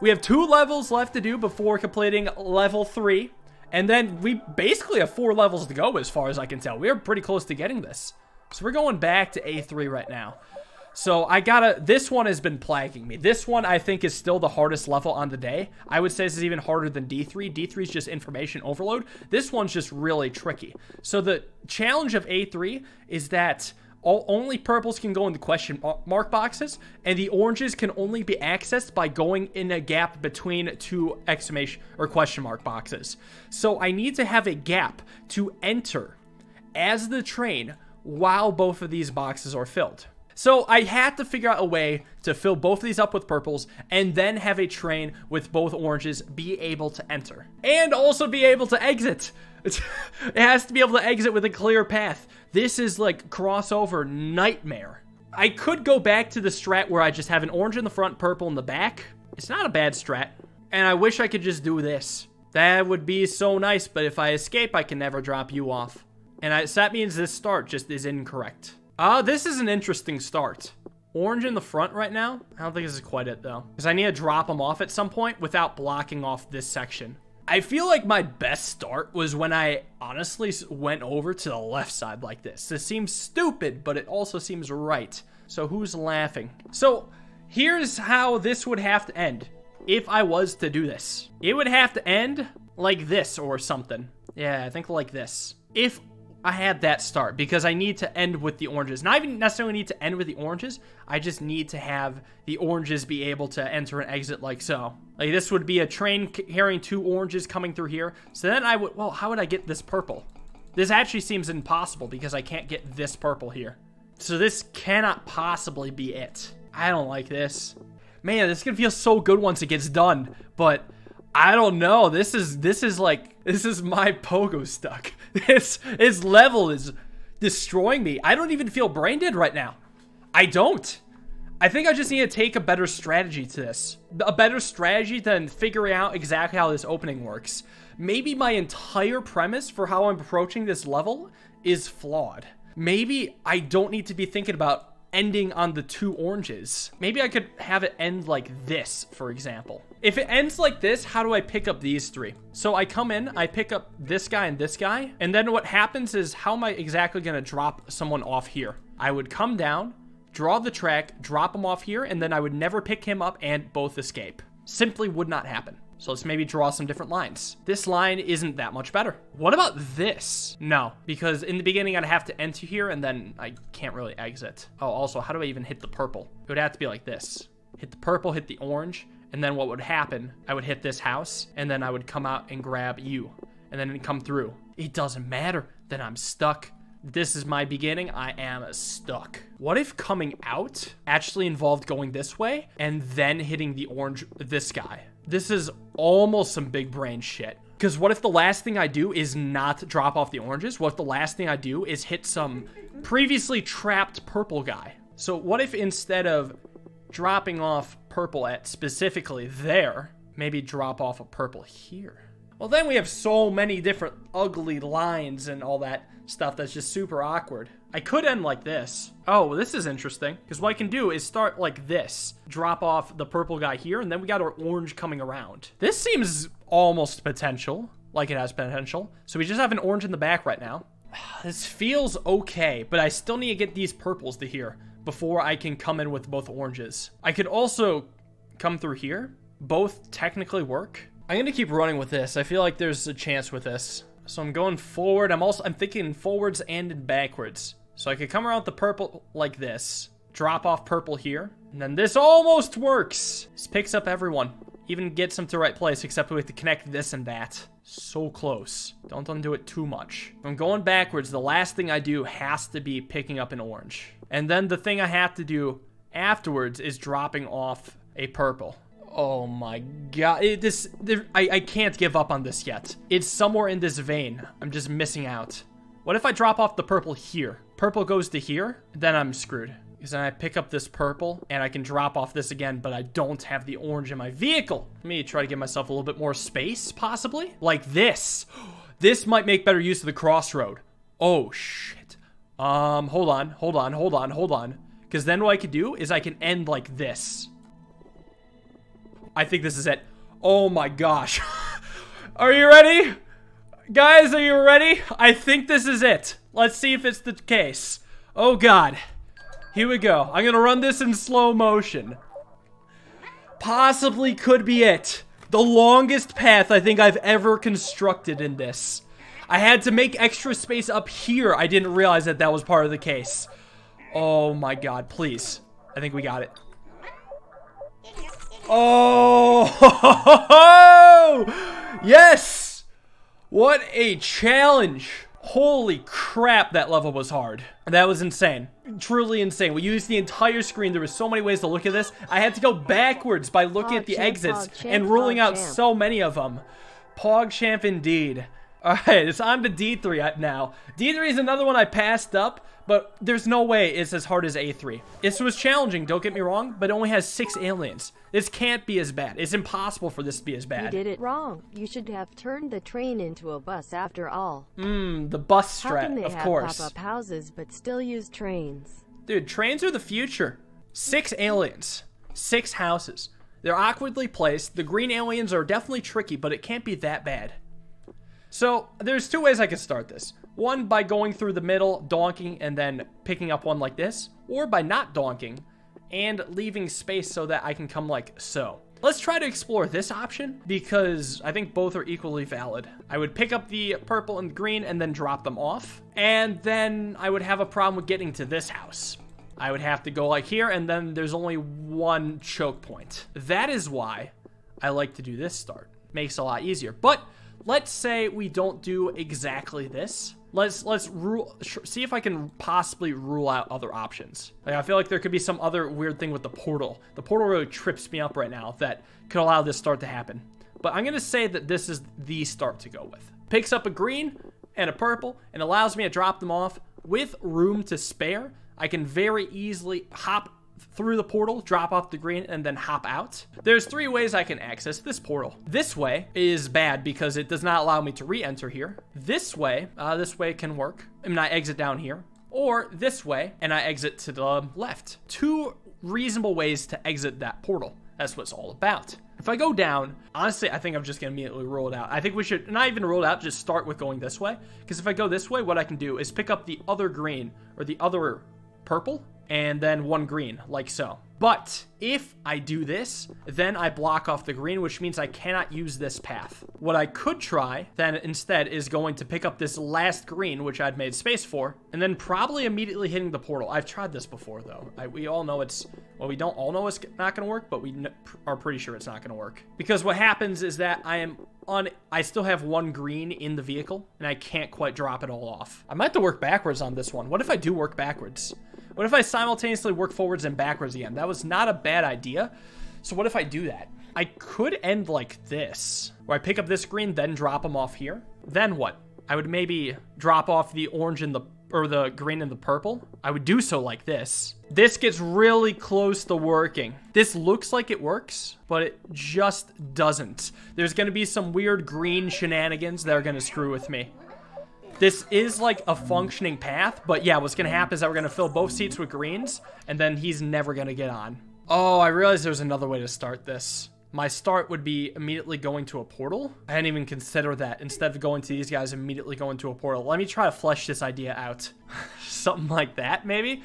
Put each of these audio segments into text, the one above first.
We have two levels left to do before completing level three. And then we basically have four levels to go as far as I can tell. We're pretty close to getting this. So we're going back to A3 right now. So I gotta, this one has been plaguing me. This one I think is still the hardest level on the day. I would say this is even harder than D3. D3 is just information overload. This one's just really tricky. So the challenge of A3 is that all, only purples can go in the question mark boxes, and the oranges can only be accessed by going in a gap between two exclamation or question mark boxes. So I need to have a gap to enter as the train while both of these boxes are filled. So I had to figure out a way to fill both of these up with purples and then have a train with both oranges be able to enter and also be able to exit. it has to be able to exit with a clear path. This is like crossover nightmare. I could go back to the strat where I just have an orange in the front, purple in the back. It's not a bad strat. And I wish I could just do this. That would be so nice, but if I escape, I can never drop you off. And I, so that means this start just is incorrect. Uh, this is an interesting start. Orange in the front right now. I don't think this is quite it though. Because I need to drop them off at some point without blocking off this section. I feel like my best start was when I honestly went over to the left side like this. This seems stupid, but it also seems right. So who's laughing? So here's how this would have to end if I was to do this. It would have to end like this or something. Yeah, I think like this. If I had that start because I need to end with the oranges. Not even necessarily need to end with the oranges. I just need to have the oranges be able to enter and exit like so. Like this would be a train carrying two oranges coming through here. So then I would, well, how would I get this purple? This actually seems impossible because I can't get this purple here. So this cannot possibly be it. I don't like this. Man, this is gonna feel so good once it gets done, but I don't know. This is this is like this is my Pogostuck. This his level is destroying me. I don't even feel brain dead right now. I don't. I think I just need to take a better strategy to this. A better strategy than figuring out exactly how this opening works. Maybe my entire premise for how I'm approaching this level is flawed. Maybe I don't need to be thinking about ending on the two oranges. Maybe I could have it end like this, for example. If it ends like this, how do I pick up these three? So I come in, I pick up this guy and this guy, and then what happens is, how am I exactly gonna drop someone off here? I would come down, draw the track, drop him off here, and then I would never pick him up and both escape. Simply would not happen. So let's maybe draw some different lines. This line isn't that much better. What about this? No, because in the beginning I'd have to enter here and then I can't really exit. Oh, also, how do I even hit the purple? It would have to be like this. Hit the purple, hit the orange, and then what would happen, I would hit this house, and then I would come out and grab you, and then come through. It doesn't matter, then I'm stuck. This is my beginning, I am stuck. What if coming out actually involved going this way, and then hitting the orange, this guy? This is almost some big brain shit. Because what if the last thing I do is not drop off the oranges? What if the last thing I do is hit some previously trapped purple guy? So what if instead of dropping off purple at specifically there, maybe drop off a purple here? Well, then we have so many different ugly lines and all that stuff that's just super awkward. I could end like this. Oh, this is interesting. Because what I can do is start like this. Drop off the purple guy here, and then we got our orange coming around. This seems almost potential. Like it has potential. So we just have an orange in the back right now. This feels okay, but I still need to get these purples to here before I can come in with both oranges. I could also come through here. Both technically work. I'm to keep running with this. I feel like there's a chance with this. So I'm going forward. I'm also, I'm thinking forwards and backwards. So I could come around the purple like this. Drop off purple here. And then this almost works. This picks up everyone. Even gets them to the right place, except we have to connect this and that. So close. Don't undo it too much. I'm going backwards. The last thing I do has to be picking up an orange. And then the thing I have to do afterwards is dropping off a purple. Oh my god. It, this, I, I can't give up on this yet. It's somewhere in this vein. I'm just missing out. What if I drop off the purple here? Purple goes to here, then I'm screwed. Because then I pick up this purple, and I can drop off this again, but I don't have the orange in my vehicle. Let me try to give myself a little bit more space, possibly. Like this. This might make better use of the crossroad. Oh, shit. Um, hold on, hold on, hold on, hold on. Because then what I could do is I can end like this. I think this is it. Oh my gosh. are you ready? Guys, are you ready? I think this is it. Let's see if it's the case. Oh god. Here we go. I'm gonna run this in slow motion. Possibly could be it. The longest path I think I've ever constructed in this. I had to make extra space up here. I didn't realize that that was part of the case. Oh my god, please. I think we got it. Oh! Yes! What a challenge. Holy crap, that level was hard. That was insane. Truly insane. We used the entire screen. There were so many ways to look at this. I had to go backwards by looking at the exits and ruling out so many of them. PogChamp indeed. Alright, it's on to D3 uh, now. D3 is another one I passed up, but there's no way it's as hard as A3. This was challenging, don't get me wrong, but it only has six aliens. This can't be as bad. It's impossible for this to be as bad. You did it wrong. You should have turned the train into a bus after all. Mmm, the bus strat, How can they of have course. pop-up houses but still use trains? Dude, trains are the future. Six aliens. Six houses. They're awkwardly placed. The green aliens are definitely tricky, but it can't be that bad. So, there's two ways I can start this. One, by going through the middle, donking, and then picking up one like this. Or by not donking, and leaving space so that I can come like so. Let's try to explore this option, because I think both are equally valid. I would pick up the purple and green and then drop them off. And then I would have a problem with getting to this house. I would have to go like here, and then there's only one choke point. That is why I like to do this start. Makes a lot easier. But let's say we don't do exactly this. Let's let's rule see if I can possibly rule out other options. Like I feel like there could be some other weird thing with the portal. The portal really trips me up right now that could allow this start to happen. But I'm gonna say that this is the start to go with. Picks up a green and a purple and allows me to drop them off with room to spare. I can very easily hop through the portal, drop off the green, and then hop out. There's three ways I can access this portal. This way is bad because it does not allow me to re-enter here. This way, uh, this way can work. I mean, I exit down here. Or this way, and I exit to the left. Two reasonable ways to exit that portal. That's what it's all about. If I go down, honestly, I think I'm just gonna immediately roll it out. I think we should not even roll it out, just start with going this way. Because if I go this way, what I can do is pick up the other green or the other purple and then one green, like so. But if I do this, then I block off the green, which means I cannot use this path. What I could try then instead is going to pick up this last green, which I'd made space for, and then probably immediately hitting the portal. I've tried this before though. I, we all know it's, well, we don't all know it's not gonna work, but we are pretty sure it's not gonna work. Because what happens is that I am on, I still have one green in the vehicle, and I can't quite drop it all off. I might have to work backwards on this one. What if I do work backwards? What if I simultaneously work forwards and backwards again? That was not a bad idea. So what if I do that? I could end like this, where I pick up this green, then drop them off here. Then what? I would maybe drop off the orange and the or the green and the purple. I would do so like this. This gets really close to working. This looks like it works, but it just doesn't. There's gonna be some weird green shenanigans that are gonna screw with me. This is like a functioning path, but yeah, what's gonna happen is that we're gonna fill both seats with greens, and then he's never gonna get on. Oh, I realized there's another way to start this. My start would be immediately going to a portal. I hadn't even considered that. Instead of going to these guys, immediately going to a portal. Let me try to flesh this idea out. Something like that, maybe?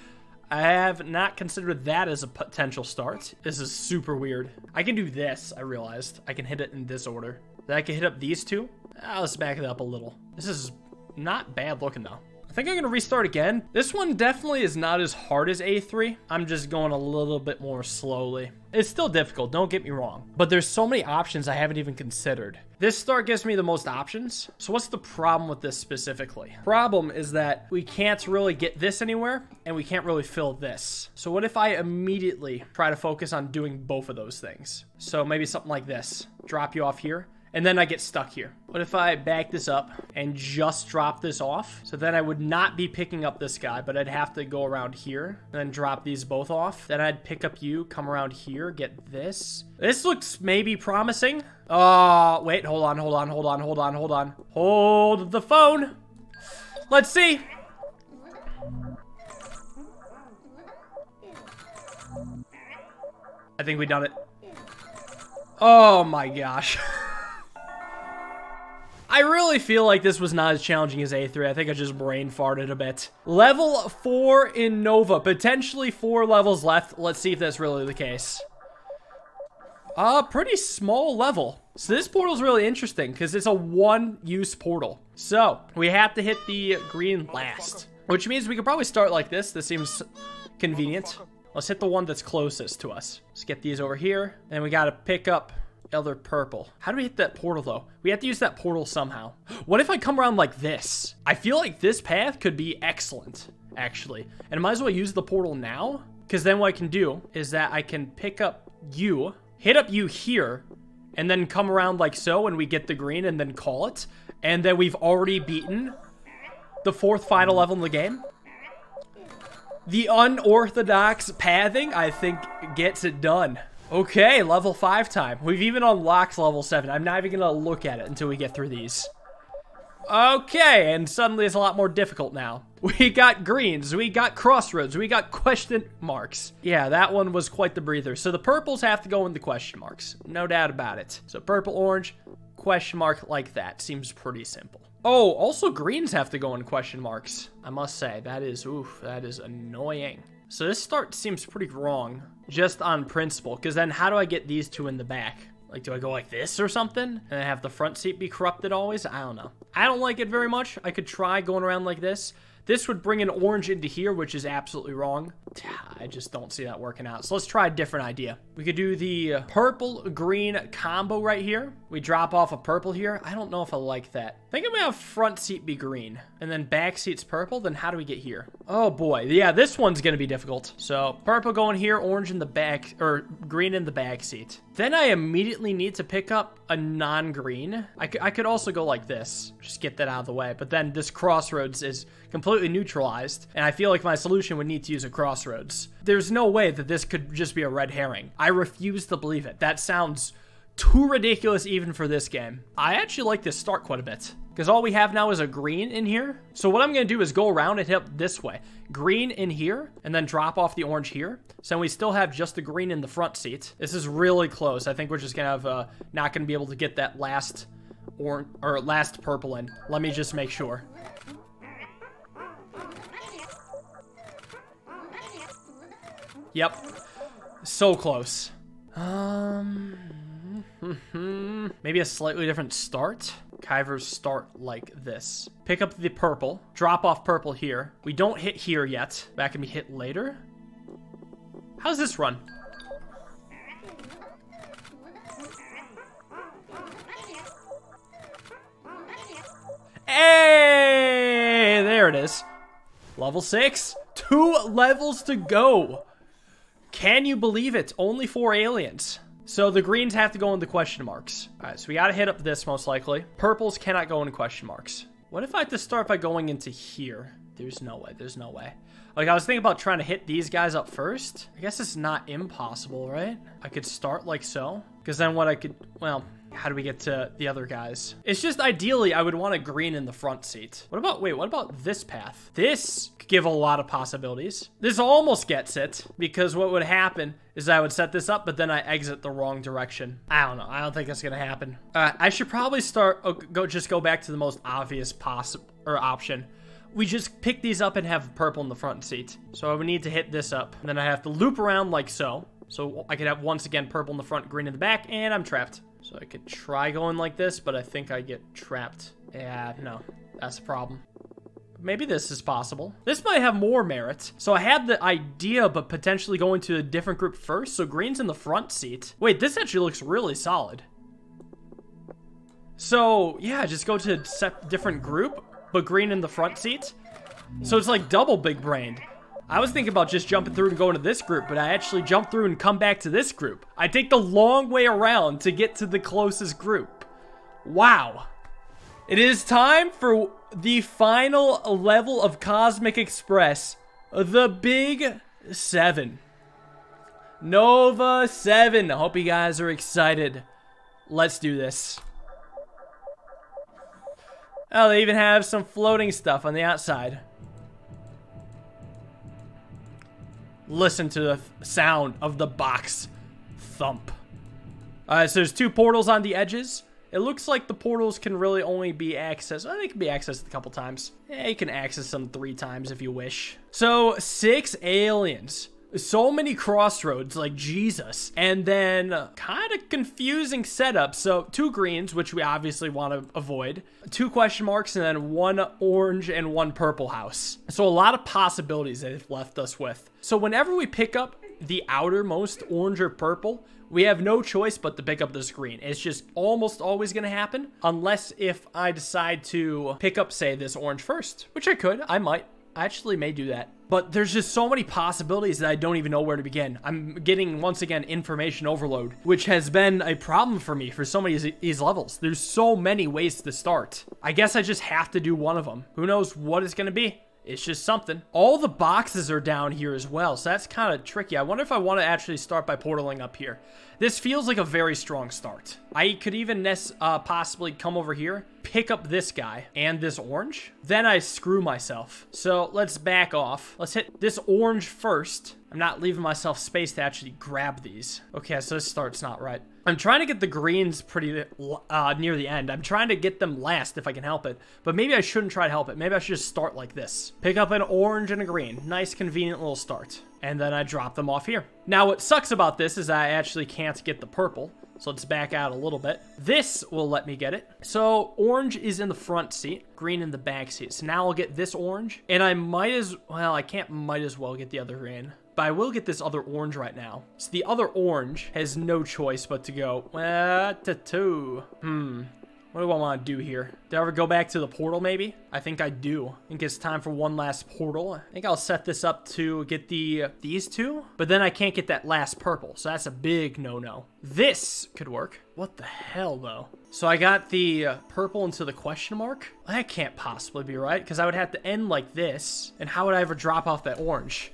I have not considered that as a potential start. This is super weird. I can do this, I realized. I can hit it in this order. Then I can hit up these two. Ah, let's back it up a little. This is not bad looking though. I think I'm gonna restart again. This one definitely is not as hard as A3. I'm just going a little bit more slowly. It's still difficult, don't get me wrong. But there's so many options I haven't even considered. This start gives me the most options. So what's the problem with this specifically? Problem is that we can't really get this anywhere and we can't really fill this. So what if I immediately try to focus on doing both of those things? So maybe something like this. Drop you off here and then I get stuck here. What if I back this up and just drop this off? So then I would not be picking up this guy, but I'd have to go around here and then drop these both off. Then I'd pick up you, come around here, get this. This looks maybe promising. Oh, wait, hold on, hold on, hold on, hold on, hold on. Hold the phone. Let's see. I think we done it. Oh my gosh. I really feel like this was not as challenging as A3. I think I just brain farted a bit. Level 4 in Nova. Potentially 4 levels left. Let's see if that's really the case. Uh, pretty small level. So this portal is really interesting because it's a one-use portal. So we have to hit the green last, which means we could probably start like this. This seems convenient. Let's hit the one that's closest to us. Let's get these over here. And we got to pick up other purple. How do we hit that portal though? We have to use that portal somehow. What if I come around like this? I feel like this path could be excellent, actually. And I might as well use the portal now. Because then what I can do is that I can pick up you, hit up you here, and then come around like so, and we get the green, and then call it. And then we've already beaten the fourth final level in the game. The unorthodox pathing, I think, gets it done. Okay, level 5 time. We've even unlocked level 7. I'm not even going to look at it until we get through these. Okay, and suddenly it's a lot more difficult now. We got greens, we got crossroads, we got question marks. Yeah, that one was quite the breather. So the purples have to go in the question marks. No doubt about it. So purple, orange, question mark like that. Seems pretty simple. Oh, also greens have to go in question marks. I must say, that is, oof, that is annoying. So this start seems pretty wrong, just on principle, because then how do I get these two in the back? Like, do I go like this or something? And have the front seat be corrupted always? I don't know. I don't like it very much. I could try going around like this. This would bring an orange into here, which is absolutely wrong. I just don't see that working out. So let's try a different idea. We could do the purple-green combo right here. We drop off a purple here. I don't know if I like that. I think I'm gonna have front seat be green and then back seat's purple. Then how do we get here? Oh boy. Yeah, this one's gonna be difficult. So purple going here, orange in the back, or green in the back seat. Then I immediately need to pick up a non-green. I, I could also go like this. Just get that out of the way. But then this crossroads is completely neutralized. And I feel like my solution would need to use a crossroads. There's no way that this could just be a red herring. I refuse to believe it. That sounds too ridiculous even for this game. I actually like this start quite a bit because all we have now is a green in here. So what I'm going to do is go around and hit this way. Green in here and then drop off the orange here. So we still have just the green in the front seat. This is really close. I think we're just going to have uh, not going to be able to get that last or, or last purple in. Let me just make sure. Yep. So close. Um, Mm-hmm. maybe a slightly different start. Kivers start like this. Pick up the purple. Drop off purple here. We don't hit here yet. That can be hit later. How's this run? Hey! There it is. Level 6. Two levels to go. Can you believe it? Only four aliens. So the greens have to go into question marks. All right, so we got to hit up this most likely. Purples cannot go into question marks. What if I have to start by going into here? There's no way. There's no way. Like, I was thinking about trying to hit these guys up first. I guess it's not impossible, right? I could start like so. Because then what I could... Well, how do we get to the other guys? It's just ideally, I would want a green in the front seat. What about... Wait, what about this path? This could give a lot of possibilities. This almost gets it. Because what would happen is I would set this up, but then I exit the wrong direction. I don't know. I don't think that's going to happen. I should probably start... Oh, go Just go back to the most obvious possible... Or option we just pick these up and have purple in the front seat. So I would need to hit this up. And then I have to loop around like so. So I could have, once again, purple in the front, green in the back, and I'm trapped. So I could try going like this, but I think I get trapped. Yeah, no, that's a problem. Maybe this is possible. This might have more merit. So I had the idea, but potentially going to a different group first. So green's in the front seat. Wait, this actually looks really solid. So yeah, just go to a different group but green in the front seat. So it's like double big brained. I was thinking about just jumping through and going to this group, but I actually jump through and come back to this group. I take the long way around to get to the closest group. Wow. It is time for the final level of Cosmic Express, the Big 7. Nova 7. I hope you guys are excited. Let's do this. Oh, they even have some floating stuff on the outside. Listen to the sound of the box thump. Uh, so there's two portals on the edges. It looks like the portals can really only be accessed. Well, they can be accessed a couple times. Yeah, you can access them three times if you wish. So, six aliens. So many crossroads, like Jesus. And then kind of confusing setup. So, two greens, which we obviously want to avoid. Two question marks, and then one orange and one purple house. So, a lot of possibilities they've left us with. So, whenever we pick up the outermost orange or purple, we have no choice but to pick up this green. It's just almost always going to happen unless if I decide to pick up, say, this orange first, which I could. I might. I actually may do that. But there's just so many possibilities that I don't even know where to begin. I'm getting, once again, information overload, which has been a problem for me for so many of these levels. There's so many ways to start. I guess I just have to do one of them. Who knows what it's going to be? It's just something. All the boxes are down here as well, so that's kind of tricky. I wonder if I want to actually start by portaling up here. This feels like a very strong start. I could even uh, possibly come over here, pick up this guy and this orange. Then I screw myself. So let's back off. Let's hit this orange first. I'm not leaving myself space to actually grab these. Okay, so this start's not right. I'm trying to get the greens pretty uh, near the end. I'm trying to get them last if I can help it. But maybe I shouldn't try to help it. Maybe I should just start like this. Pick up an orange and a green. Nice, convenient little start. And then I drop them off here. Now, what sucks about this is I actually can't get the purple. So let's back out a little bit. This will let me get it. So orange is in the front seat, green in the back seat. So now I'll get this orange. And I might as, well, I can't might as well get the other green. But I will get this other orange right now. So the other orange has no choice but to go, uh, to two. Hmm. What do I want to do here? Do I ever go back to the portal, maybe? I think I do. I think it's time for one last portal. I think I'll set this up to get the these two, but then I can't get that last purple, so that's a big no-no. This could work. What the hell, though? So I got the uh, purple into the question mark? That can't possibly be right, because I would have to end like this, and how would I ever drop off that orange?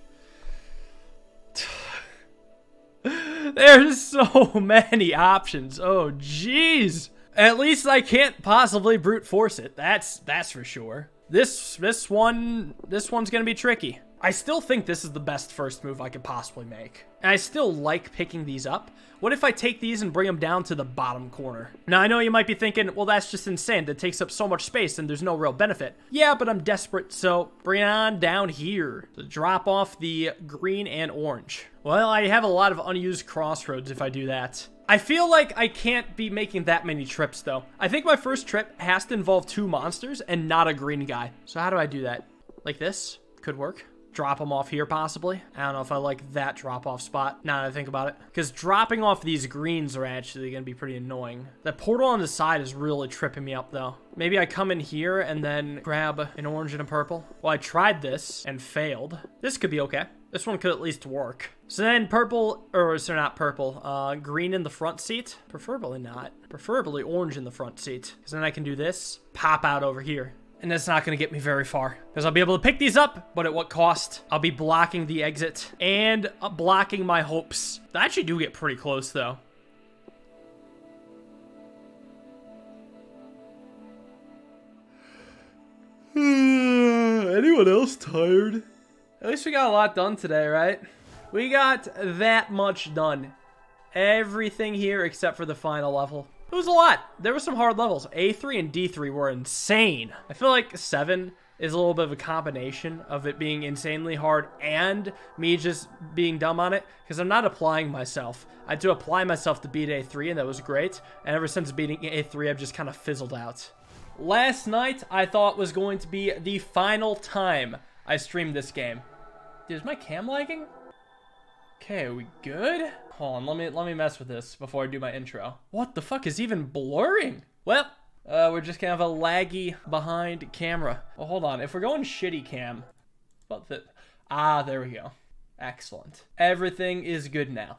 There's so many options. Oh, jeez. At least I can't possibly brute force it. That's that's for sure. This this one this one's gonna be tricky. I still think this is the best first move I could possibly make. And I still like picking these up. What if I take these and bring them down to the bottom corner? Now, I know you might be thinking, well, that's just insane. That takes up so much space and there's no real benefit. Yeah, but I'm desperate, so bring it on down here to drop off the green and orange. Well, I have a lot of unused crossroads if I do that. I feel like I can't be making that many trips, though. I think my first trip has to involve two monsters and not a green guy. So how do I do that? Like this? Could work drop them off here possibly. I don't know if I like that drop off spot now that I think about it. Because dropping off these greens are actually going to be pretty annoying. That portal on the side is really tripping me up though. Maybe I come in here and then grab an orange and a purple. Well, I tried this and failed. This could be okay. This one could at least work. So then purple, or so not purple, uh, green in the front seat. Preferably not. Preferably orange in the front seat. Because then I can do this, pop out over here and that's not going to get me very far. Because I'll be able to pick these up, but at what cost? I'll be blocking the exit and uh, blocking my hopes. I actually do get pretty close, though. Anyone else tired? At least we got a lot done today, right? We got that much done. Everything here except for the final level. It was a lot. There were some hard levels. A3 and D3 were insane. I feel like 7 is a little bit of a combination of it being insanely hard and me just being dumb on it because I'm not applying myself. I had to apply myself to beat A3 and that was great. And ever since beating A3, I've just kind of fizzled out. Last night, I thought was going to be the final time I streamed this game. Dude, is my cam lagging? Okay, are we good? Hold on, let me let me mess with this before I do my intro. What the fuck is even blurring? Well, uh, we're just kind of a laggy behind camera. Well, hold on. If we're going shitty cam, what the? Ah, there we go. Excellent. Everything is good now.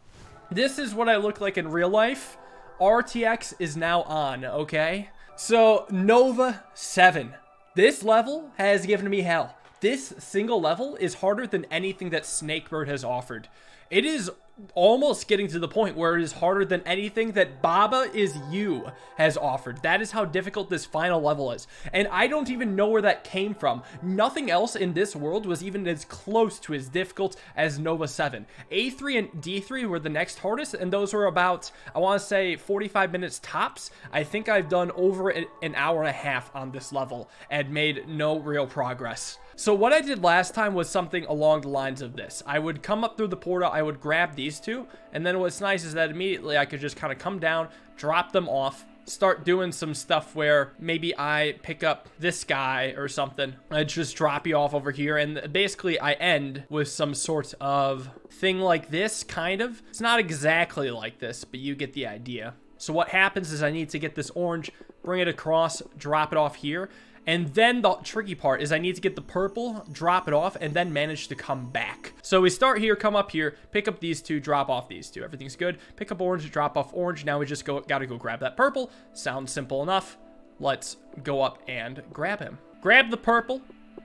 This is what I look like in real life. RTX is now on, okay? So, Nova 7. This level has given me hell. This single level is harder than anything that Snakebird has offered. It is almost getting to the point where it is harder than anything that Baba is You has offered. That is how difficult this final level is. And I don't even know where that came from. Nothing else in this world was even as close to as difficult as Nova 7. A3 and D3 were the next hardest, and those were about, I want to say, 45 minutes tops. I think I've done over an hour and a half on this level and made no real progress. So what I did last time was something along the lines of this. I would come up through the portal, I would grab these two, and then what's nice is that immediately I could just kind of come down, drop them off, start doing some stuff where maybe I pick up this guy or something. I just drop you off over here and basically I end with some sort of thing like this, kind of. It's not exactly like this, but you get the idea. So what happens is I need to get this orange, bring it across, drop it off here, and then the tricky part is I need to get the purple, drop it off, and then manage to come back. So we start here, come up here, pick up these two, drop off these two. Everything's good. Pick up orange, drop off orange. Now we just go gotta go grab that purple. Sounds simple enough. Let's go up and grab him. Grab the purple,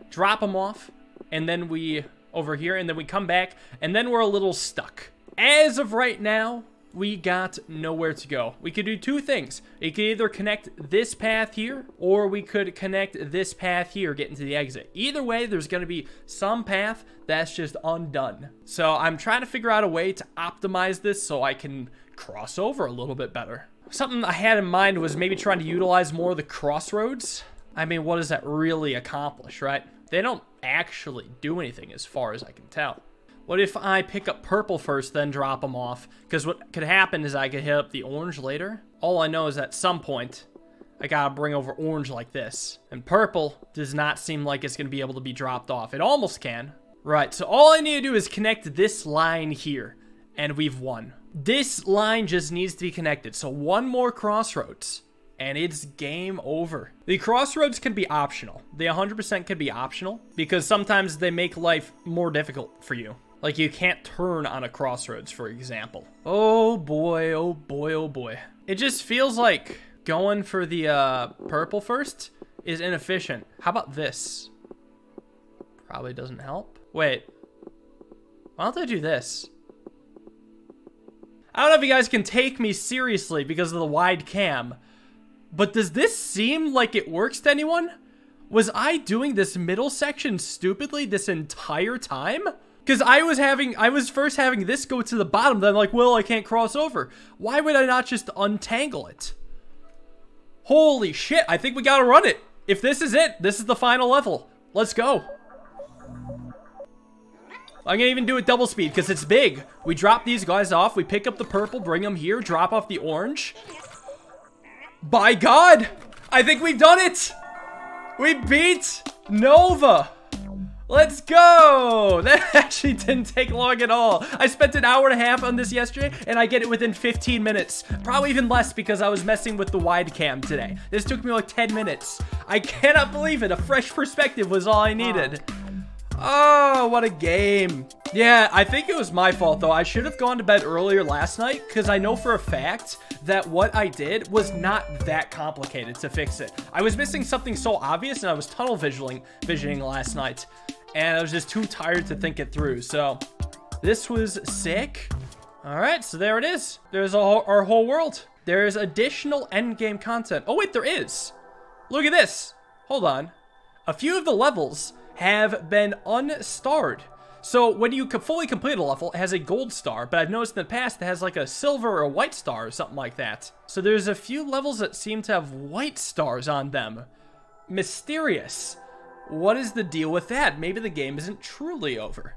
drop him off, and then we over here, and then we come back, and then we're a little stuck. As of right now, we got nowhere to go. We could do two things. We could either connect this path here, or we could connect this path here, get into the exit. Either way, there's going to be some path that's just undone. So I'm trying to figure out a way to optimize this so I can cross over a little bit better. Something I had in mind was maybe trying to utilize more of the crossroads. I mean, what does that really accomplish, right? They don't actually do anything as far as I can tell. What if I pick up purple first, then drop them off? Because what could happen is I could hit up the orange later. All I know is at some point, I gotta bring over orange like this. And purple does not seem like it's gonna be able to be dropped off. It almost can. Right, so all I need to do is connect this line here, and we've won. This line just needs to be connected. So one more crossroads, and it's game over. The crossroads can be optional. They 100% can be optional, because sometimes they make life more difficult for you. Like you can't turn on a crossroads, for example. Oh boy, oh boy, oh boy. It just feels like going for the uh, purple first is inefficient. How about this? Probably doesn't help. Wait. Why don't I do this? I don't know if you guys can take me seriously because of the wide cam, but does this seem like it works to anyone? Was I doing this middle section stupidly this entire time? Because I was having, I was first having this go to the bottom, then I'm like, well, I can't cross over. Why would I not just untangle it? Holy shit, I think we gotta run it. If this is it, this is the final level. Let's go. I'm gonna even do it double speed because it's big. We drop these guys off, we pick up the purple, bring them here, drop off the orange. By God, I think we've done it. We beat Nova. Let's go! That actually didn't take long at all. I spent an hour and a half on this yesterday, and I get it within 15 minutes. Probably even less because I was messing with the wide cam today. This took me like 10 minutes. I cannot believe it. A fresh perspective was all I needed. Oh, what a game. Yeah, I think it was my fault, though. I should have gone to bed earlier last night, because I know for a fact that what I did was not that complicated to fix it. I was missing something so obvious, and I was tunnel visioning, visioning last night and I was just too tired to think it through. So this was sick. All right, so there it is. There's whole, our whole world. There's additional endgame content. Oh, wait, there is. Look at this. Hold on. A few of the levels have been unstarred. So when you fully complete a level, it has a gold star, but I've noticed in the past it has like a silver or a white star or something like that. So there's a few levels that seem to have white stars on them. Mysterious. What is the deal with that? Maybe the game isn't truly over.